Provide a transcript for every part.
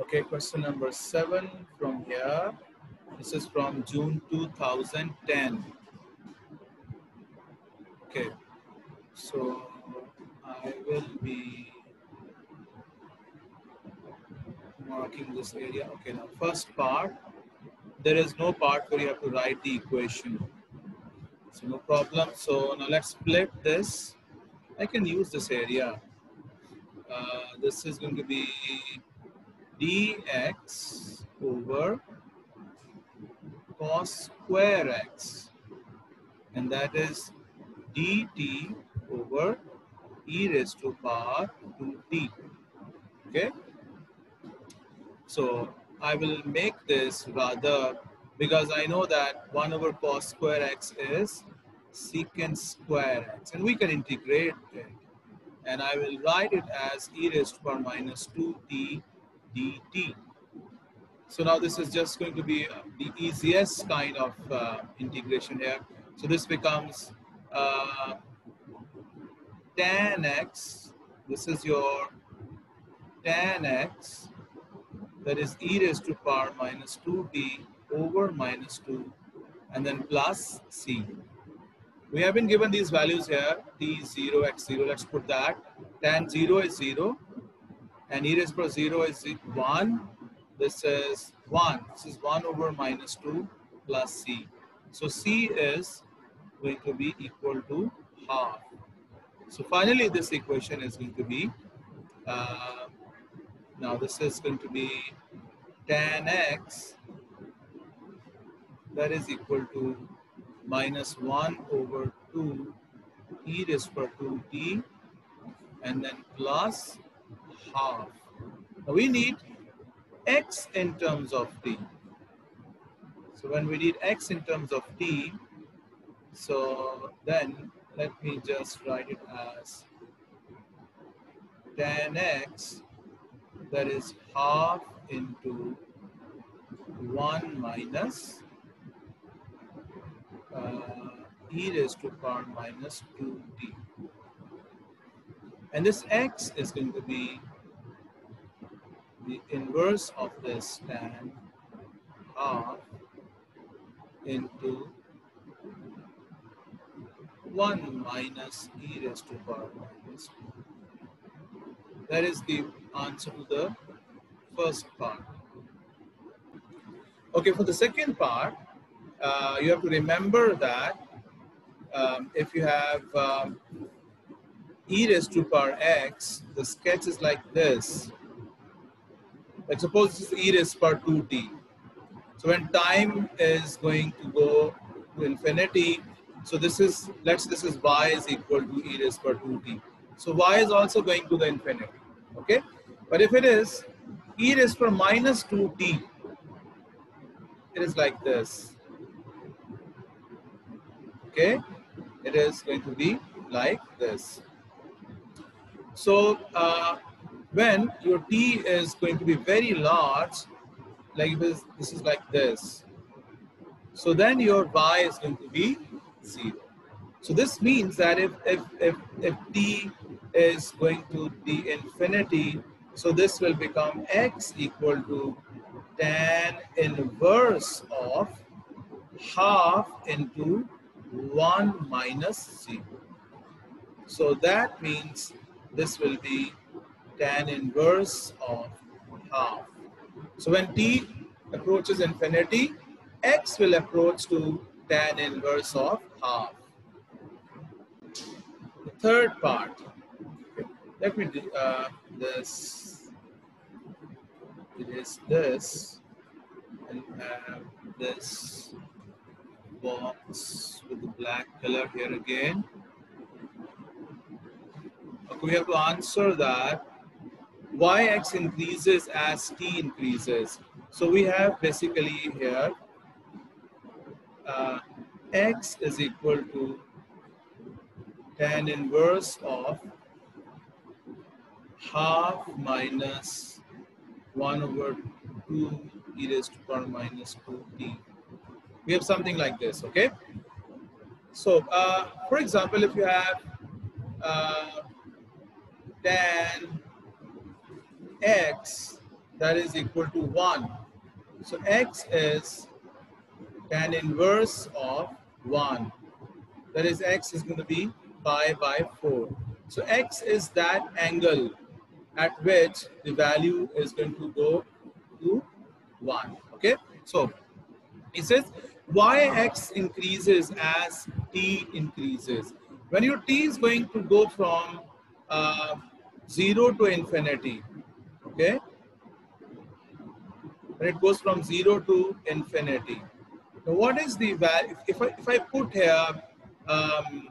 Okay, question number seven from here. This is from June 2010. Okay, so I will be marking this area. Okay, now first part, there is no part where you have to write the equation. So no problem. So now let's split this. I can use this area. Uh, this is going to be dx over cos square x. And that is dt over e raised to power 2t okay? So I will make this rather because I know that 1 over cos square x is secant square x. And we can integrate it. And I will write it as e raised to power minus 2t dt. So now this is just going to be uh, the easiest kind of uh, integration here. So this becomes uh, tan x, this is your tan x, that is e raised to power minus 2t over minus 2, and then plus c. We have been given these values here, t0, x0, let's put that. Tan 0 is 0, and e raised to 0 is 1. This is 1. This is 1 over minus 2 plus c. So c is going to be equal to half. So finally, this equation is going to be, uh, now this is going to be tan x that is equal to minus 1 over 2 e raised to 2t and then plus half. Now we need x in terms of t. So when we need x in terms of t, so then let me just write it as tan x that is half into 1 minus uh, e raised to power minus 2t. And this x is going to be the inverse of this tan half into 1 minus e raised to power minus 2. That is the answer to the first part. Okay, for the second part, uh, you have to remember that um, if you have um, e raised to power x, the sketch is like this. Like suppose this is e raised power 2t. So when time is going to go to infinity, so this is, let's this is y is equal to e raised power 2t. So y is also going to the infinity, okay? But if it is e raised power minus 2t, it is like this, okay? It is going to be like this. So uh, when your t is going to be very large, like this, this is like this. So then your y is going to be zero. So this means that if, if, if, if t is going to the infinity, so this will become x equal to tan inverse of half into 1 minus 0. So that means this will be tan inverse of half. So when t approaches infinity, x will approach to tan inverse of half. The third part, let me do uh, this. It is this, and have this box with the black color here again. Okay, we have to answer that yx increases as t increases. So we have basically here uh, x is equal to tan inverse of half minus 1 over 2 e raised to power minus 2t. We have something like this, okay? So, uh, for example, if you have uh, tan x that is equal to 1. So x is tan inverse of 1. That is x is going to be pi by 4. So x is that angle at which the value is going to go to 1. Okay, so it says yx increases as t increases. When your t is going to go from uh, 0 to infinity, okay, And it goes from 0 to infinity. Now what is the value, if I, if I put here um,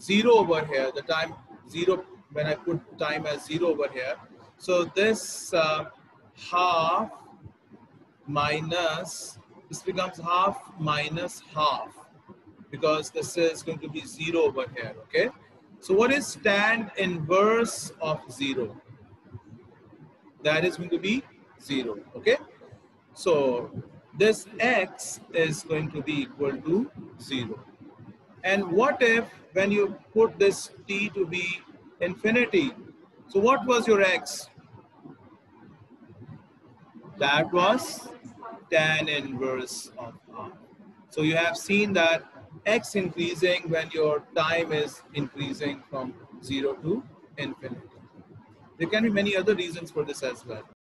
0 over here, the time 0, when I put time as 0 over here, so this uh, half minus, this becomes half minus half because this is going to be 0 over here, okay? So what is tan inverse of 0? That is going to be 0, okay? So this x is going to be equal to 0. And what if when you put this t to be infinity, so what was your x? That was tan inverse of r. So you have seen that x increasing when your time is increasing from 0 to infinity. There can be many other reasons for this as well.